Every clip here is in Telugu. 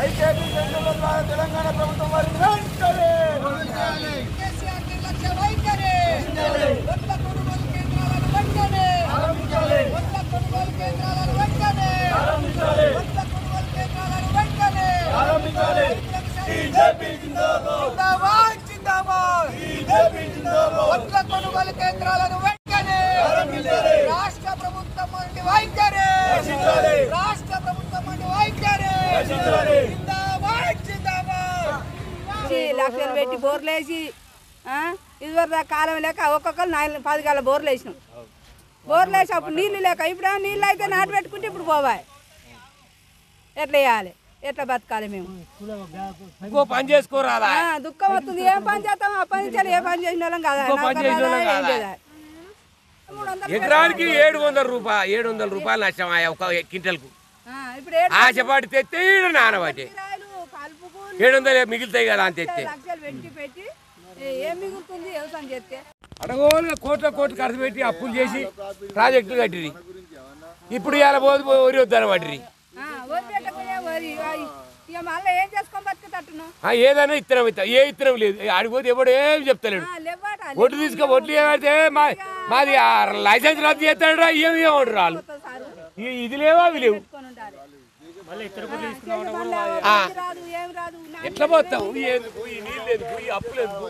ఐకేపీ సెంటర్ల ద్వారా తెలంగాణ ప్రభుత్వం వారిని వెంటనే కేంద్రాలను వెంటనే వడ్ల కొనుగోలు కేంద్రాలను వెంటనే వడ్ల కొనుగోలు కేంద్రాలను వెంటనే బీజేపీ జిందాబాద్ జిందాబాద్ జిందాబాద్ బీజేపీ జిందాబాద్ వడ్ల కొనుగోలు కేంద్రాలను వెంటనే రాష్ట్ర ప్రభుత్వం వంటి వైఖరి రక్షించాలి. రాష్ట్ర ప్రభుత్వం వంటి వైఖరి రక్షించాలి. జిందాబాద్ జిందాబాద్ వేసి లక్షలు పెట్టి బోర్లు వేసి ఇదివరకు కాలం లేక ఒక్కొక్కరు నాలుగు పది కాల బోర్లు వేసినాం. బోర్లు వేసి అప్పుడు నీళ్ళు లేక ఇప్పుడు నీళ్ళు అయితే నాటు పెట్టుకుంటే ఇప్పుడు పోవాలి. ఎట్లా వేయాలి? ఎట్లా బతకాలి మేము? పని చేసుకోరాదా? దుఃఖం వస్తుంది. ఏం పని చేస్తాం? ఆ పని చేయాలి. ఏ పని చేసిన వాళ్ళం కదా? ఎకరానికి ఏడు వందల రూపాయలు ఏడు వందల రూపాయలు నష్టం ఒక క్వింటల్కు. ఆశపాటి తెస్తే నానబట్టి ఏడు వందలు మిగులుతాయి కదా అని చేస్తే అడగోలుగా కోట్ల కోట్లు ఖర్చు పెట్టి అప్పులు చేసి ప్రాజెక్టులు కట్టిరి ఇప్పుడు ఇలా పోదు వరి వద్దని పట్టిరి ఏదైనా ఇత్తనం ఇస్తా ఏ ఇత్తనం లేదు. ఆడిపోతే ఎవడు ఏం చెప్తలేడు. ఒడ్డు తీసుకో ఒడ్లు ఏమైతే మాది లైసెన్స్ రద్దు చేస్తాడు ఏమి ఏమంటారు వాళ్ళు సారు. ఇ- ఇది లేవా అవి లేవు. ఎట్లా పోతాం ఈ ఎందుకు ఈ నీళ్ళు ఎందుకు ఈ అప్పులు ఎందుకు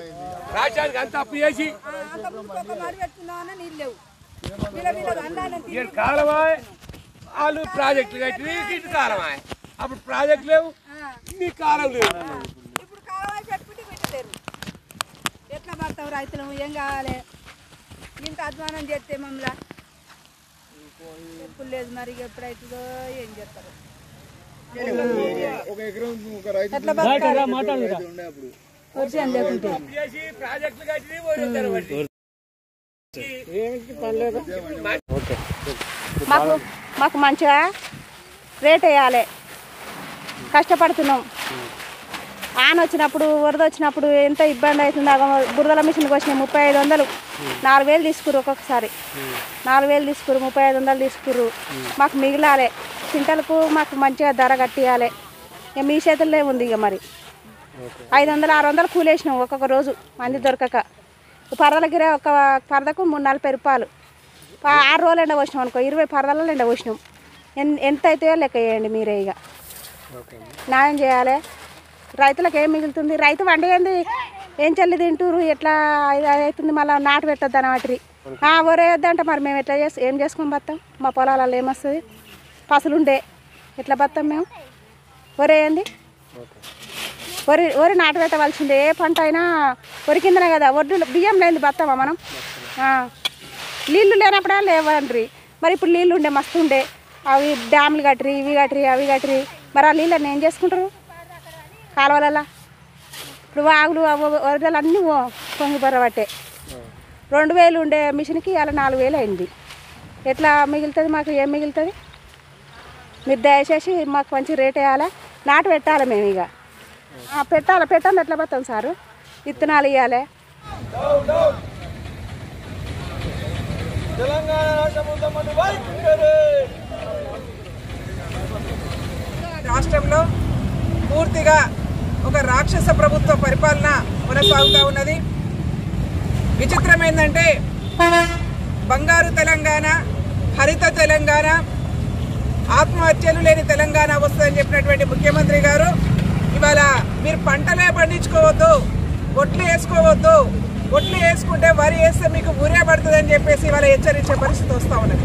రాష్ట్రానికి అంత అప్పు చేసి. ఆ, అంత ముందుకు ఒక మరి పెట్టుకుందామన్నా నీళ్ళు లేవు. వీళ్ళ వీళ్ళ అందాలని ఈడ కాలమా వాళ్ళు ప్రాజెక్టులు కట్టి ఇటు కాలమా అప్పుడు ప్రాజెక్ట్ లేవు నీ కాలం లేవు ఇప్పుడు కాలువ పెట్టుకుంటే పెట్టలేరు ఎట్లా పడతాం రైతులు? ఏం కావాలి? ఇంత అధ్వానం చేస్తే మమ్మల్ని. ఎప్పుడు లేదు మరి ఎప్పుడైతుందో ఏం చేస్తారు? ఒక ఎకరం ఒక రైతు ఎట్లా బతకాలి? ఉండే అప్పుడు వర్షం లేకుంటే. అప్పు చేసి ప్రాజెక్టులు కట్టి పోయి వద్దరు బట్టి. మాకు మాకు మంచిగా రేట్ వేయాలి. కష్టపడుతున్నాం. ఆన వచ్చినప్పుడు వరద వచ్చినప్పుడు ఎంత ఇబ్బంది అవుతుంది. బురదల మిషన్కి వచ్చినాయి ముప్పై ఐదు వందలు. నాలుగు వేలు తీసుకురు ఒక్కొక్కసారి. నాలుగు వేలు తీసుకురు ముప్పై ఐదు వందలు తీసుకురు మాకు మిగిలాలి. చింతలకు మాకు మంచిగా ధర కట్టియాలి. ఇక మీ చేతుల్లో ఉంది ఇక మరి. ఐదు వందలు ఆరు వందలు కూలేసినాం ఒక్కొక్క రోజు మంది దొరకక. పరదల గిరే ఒక పరదకు మూడు నలభై రూపాయలు ఆరు రోజులు ఎండ పోసినాం అనుకో ఇరవై పరదలలో ఎండ పోసినాం. ఎంత అవుతాయో లెక్క వేయండి మీరే ఇక. న్యాయం చేయాలి. రైతులకు ఏం మిగులుతుంది? రైతు వండేంది? ఏం చల్లి తింటురు ఎట్లా అవుతుంది? మళ్ళీ నాటు పెట్టద్దు అని వాటిని ఒరే వద్దంటే మరి మేము ఎట్లా చేసి ఏం చేసుకొని బతాం మా పొలాలలో ఏమొస్తుంది? పసులుండే. ఎట్లా బతాం మేము? వరేయండి ఏంది? వరి వరి నాటు పెట్టవలసిందే ఏ పంట అయినా వరి కిందనే కదా. ఒడ్డు బియ్యం లేని బతామా మనం? నీళ్ళు లేనప్పుడే లేనప్పుడా లేవండ్రి. మరి ఇప్పుడు నీళ్ళు ఉండే మస్తు ఉండే అవి డ్యామ్లు కట్టరి ఇవి కట్టరి అవి కట్టరి మరి ఆ నీళ్ళని ఏం చేసుకుంటారు? కాలువలలో? ఇప్పుడు వాగులు వరదలు అన్నీ పొంగి రెండు వేలు ఉండే మిషన్కి అలా నాలుగు వేలు అయింది. ఎట్లా మిగులుతుంది మాకు? ఏం మిగులుతుంది? మీరు దయచేసి మాకు మంచి రేట్ వేయాలి? నాటు పెట్టాలి మేము ఇక? పెట్టాలి పెట్టండి ఎట్లా పోతాం సారు? విత్తనాలు ఇవ్వాలి రాష్ట్రంలో పూర్తిగా ఒక రాక్షస ప్రభుత్వ పరిపాలన కొనసాగుతూ ఉన్నది. విచిత్రం ఏంటంటే బంగారు తెలంగాణ హరిత తెలంగాణ ఆత్మహత్యలు లేని తెలంగాణ వస్తుందని చెప్పినటువంటి ముఖ్యమంత్రి గారు ఇవాళ మీరు పంటలే పండించుకోవద్దు ఒట్లు వేసుకోవద్దు ఒట్లు వేసుకుంటే వరి వేస్తే మీకు ఊరే పడుతుందని చెప్పేసి ఇవాళ హెచ్చరించే పరిస్థితి వస్తూ ఉన్నది.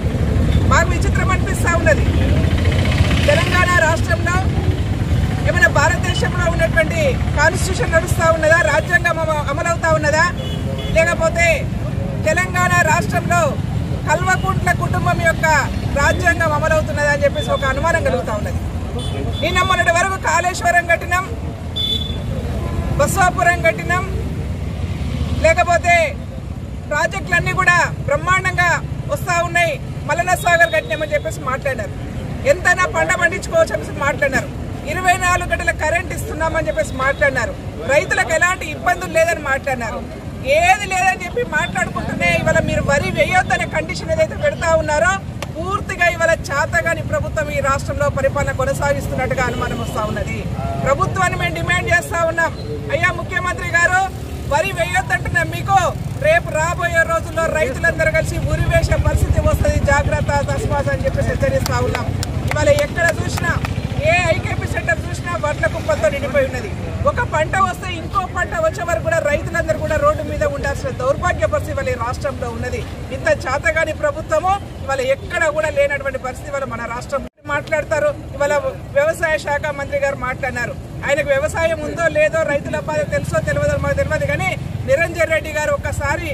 మాకు విచిత్రం అనిపిస్తూ ఉన్నది. తెలంగాణ రాష్ట్రంలో ఏమైనా భారతదేశంలో ఉన్నటువంటి కాన్స్టిట్యూషన్ నడుస్తూ ఉన్నదా రాజ్యాంగం అమలవుతూ అమలవుతా ఉన్నదా? లేకపోతే తెలంగాణ రాష్ట్రంలో కల్వకుంట్ల కుటుంబం రాజ్యాంగం అమలవుతున్నది అని చెప్పేసి ఒక అనుమానం కలుగుతూ ఉన్నది. నిన్న మొన్నటి వరకు కాళేశ్వరం కట్టినాం బస్వాపురం కట్టినాం లేకపోతే ప్రాజెక్టులన్నీ కూడా బ్రహ్మాండంగా వస్తూ ఉన్నాయి. మల్లన సాగర్ కట్టినామని చెప్పేసి మాట్లాడారు. ఎంతైనా పంట పండించుకోవచ్చు అనేసి మాట్లాడినారు ఇరవై నాలుగు గంటల కరెంట్ ఇస్తున్నామని చెప్పేసి మాట్లాడినారు. రైతులకు ఎలాంటి ఇబ్బందులు లేదని మాట్లాడినారు. ఏది లేదని చెప్పి మాట్లాడుకుంటూనే ఇవాళ మీరు వరి వేయొద్దనే కండిషన్ ఏదైతే పెడతా ఉన్నారో పూర్తిగా ఇవాళ చేతగాని ప్రభుత్వం ఈ రాష్ట్రంలో పరిపాలన కొనసాగిస్తున్నట్టుగా అనుమానం వస్తూ ఉన్నది. ప్రభుత్వాన్ని మేము డిమాండ్ చేస్తా ఉన్నాం. అయ్యా ముఖ్యమంత్రి గారు వరి వేయొద్దంటున్నాం మీకు రేపు రాబోయే రోజుల్లో రైతులందరూ కలిసి ఉరి వేసే పరిస్థితి వస్తుంది. జాగ్రత్త తస్మాత్ అని చెప్పేసి హెచ్చరిస్తా ఉన్నాం. ఇవాళ ఎక్కడ చూసినా ఏ ఐకేపీ వడ్ల కుప్పలతో నిండిపోయి ఉన్నది. ఒక పంట వస్తే ఇంకో పంట వచ్చే వరకు కూడా రైతులందరూ కూడా రోడ్డు మీద ఉండాల్సిన దౌర్భాగ్య పరిస్థితి ఇవాళ రాష్ట్రంలో ఉన్నది. ఇంత చేతగాని ప్రభుత్వము ఇవాళ ఎక్కడ కూడా లేనటువంటి పరిస్థితి ఇవాళ మన రాష్ట్రం మాట్లాడతారు. ఇవాళ వ్యవసాయ శాఖ మంత్రి గారు మాట్లాడినారు. ఆయనకు వ్యవసాయం ఉందో లేదో రైతుల బాధ తెలుసో తెలియదో మాకు తెలియదు. కానీ నిరంజన్ రెడ్డి గారు ఒక్కసారి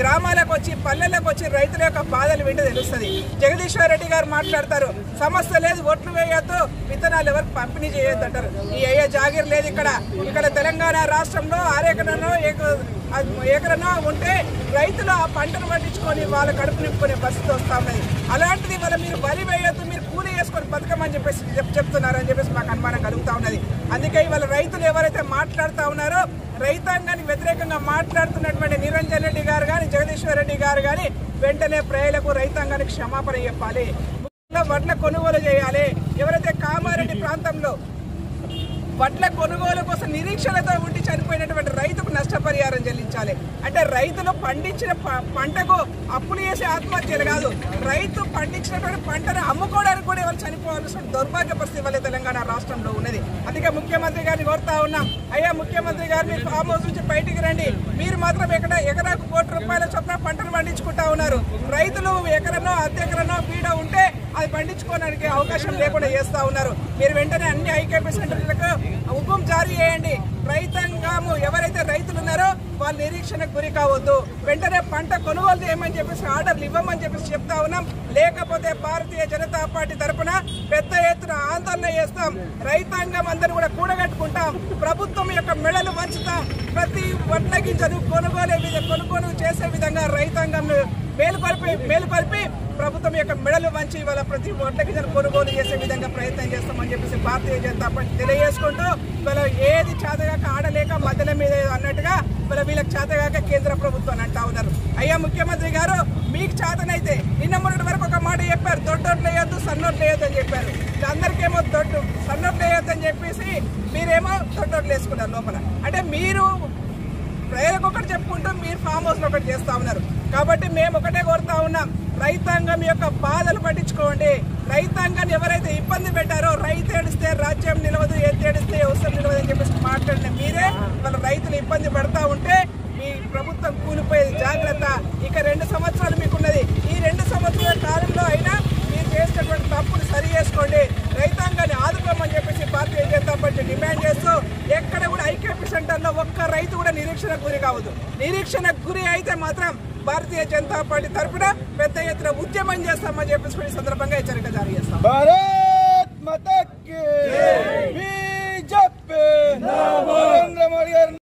గ్రామాలకు వచ్చి పల్లెలకు వచ్చి రైతుల యొక్క బాధలు వింటే తెలుస్తుంది. జగదీశ్వర్ రెడ్డి గారు మాట్లాడతారు సమస్య లేదు ఓట్లు వేయొద్దు విత్తనాలు ఎవరికి పంపిణీ చేయొద్దు అంటారు. ఈ అయ్యే జాగిర్ లేదు ఇక్కడ. ఇక్కడ తెలంగాణ రాష్ట్రంలో ఆరేకరనో ఎకరనో ఉంటే రైతులు ఆ పంటను పండించుకొని వాళ్ళ కడుపు నింపుకునే పరిస్థితి వస్తూ ఉన్నది. అలాంటిది ఇవాళ మీరు బలి వేయొద్దు మీరు చేసుకొని బతకమని చెప్పేసి చెప్ చెప్తున్నారని చెప్పేసి మాకు అనుమానం కలుగుతా ఉన్నది. అందుకే ఇవాళ రైతులు ఎవరైతే మాట్లాడుతూ ఉన్నారో రైతాంగానికి వ్యతిరేకంగా మాట్లాడుతున్నటువంటి నిరంజన్ రెడ్డి గారు కానీ జగదీశ్వర్ రెడ్డి గారు కానీ వెంటనే ప్రజలకు రైతాంగానికి క్షమాపణ చెప్పాలి. వడ్ల కొనుగోలు చేయాలి. ఎవరైతే కామారెడ్డి ప్రాంతంలో వడ్ల కొనుగోలు కోసం నిరీక్షణతో ఉండి చనిపోయినటువంటి రైతుకు నష్టపరిహారం చెల్లించాలి. అంటే రైతులు పండించిన ప- పంటకు అప్పులు చేసే ఆత్మహత్యలు కాదు. రైతు పండించినటువంటి పంటను అమ్ముకోవడానికి కూడా ఎవరు చనిపోవాల్సిన దౌర్భాగ్య పరిస్థితి వల్ల తెలంగాణ రాష్ట్రంలో ఉన్నది. అందుకే ముఖ్యమంత్రి గారిని కోరుతా ఉన్నాం. అయ్యా ముఖ్యమంత్రి గారు మీరు ఫామ్ హౌస్ నుంచి బయటికి రండి. మీరు మాత్రం ఎక్కడ ఎకరాకు కోటి రూపాయల చొప్పున పంటలు పండించుకుంటా ఉన్నారు. రైతులు ఎకరనో అర్ధెకరనో పీడ ఉంటే అది పండించుకోవడానికి అవకాశం లేకుండా చేస్తా ఉన్నారు. మీరు వెంటనే అన్ని ఐకేపీ సెంటర్ హుకుం జారీ చేయండి రైతాంగము ఎవరైతే రైతులు ఉన్నారో వాళ్ళు నిరీక్షణకు గురి కావద్దు. వెంటనే పంట కొనుగోలు చేయమని చెప్పేసి ఆర్డర్లు ఇవ్వమని చెప్పేసి చెప్తా ఉన్నాం. లేకపోతే భారతీయ జనతా పార్టీ తరఫున పెద్ద ఎత్తున ఆందోళన చేస్తాం. రైతాంగం అందరూ కూడా కూడగట్టుకుంటాం. ప్రభుత్వం యొక్క మెడలు వంచుతాం. ప్రతి వడ్ల గింజను కొనుగోలే కొనుగోలు చేసే విధంగా రైతాంగం మేలుపరిపి మేలుపరిపి ప్రభుత్వం యొక్క మెడలు వంచి ఇవాళ ప్రతి ఒంటకి గింజను కొనుగోలు చేసే విధంగా ప్రయత్నం చేస్తామని చెప్పేసి భారతీయ జనతా పార్టీ తెలియజేసుకుంటూ ఇవాళ మధ్యలో మీద అన్నట్టుగా మరి వీళ్ళకి చేతగాక కేంద్ర ప్రభుత్వం అని అంటా ఉన్నారు. అయ్యా ముఖ్యమంత్రి గారు మీకు చేతనైతే నిన్న మొన్నటి వరకు ఒక మాట చెప్పారు. దొడ్డోట్లు వేయొద్దు సన్నోట్లు వేయొద్దు అని చెప్పారు. అందరికేమో దొడ్డు సన్నోట్లు వేయొద్దు అని చెప్పేసి మీరేమో దొడ్డోట్లు వేసుకున్నారు లోపల. అంటే మీరు ప్రజలకు ఒకటి చెప్పుకుంటూ మీరు ఫామ్ హౌస్ ఒకటి చేస్తూ ఉన్నారు. కాబట్టి మేము ఒకటే కోరుతా ఉన్నాం. రైతాంగం యొక్క బాధలు పట్టించుకోండి. రైతాంగాన్ని ఎవరైతే ఇబ్బంది పెట్టారో రైతు ఏడిస్తే రాజ్యం నిలవదు ఏది ఏడిస్తే అవసరం నిలవదు అని చెప్పేసి మాట్లాడిన మీరే మన రైతులు ఇబ్బంది పడతా ఉంటే మీ ప్రభుత్వం కూలిపోయేది. జాగ్రత్త. ఇక రెండు సంవత్సరాలు మీకున్నది. ఈ రెండు సంవత్సరాల కాలంలో అయినా మీరు చేసినటువంటి తప్పులు సరి చేసుకోండి. రైతాంగాన్ని ఆదుకోమని చెప్పేసి భారతీయ జనతా పార్టీ డిమాండ్ చేస్తూ ఎక్కడ కూడా ఐకేపీ సెంటర్లో ఒక్క రైతు కూడా నిరీక్షణకు గురి కావద్దు. నిరీక్షణకు గురి అయితే మాత్రం భారతీయ జనతా పార్టీ తరఫున పెద్ద ఎత్తున ఉద్యమం చేస్తామని చెప్పేసి సందర్భంగా హెచ్చరిక జారీ చేస్తాం. భారత్ Felipe. ¡Vamos!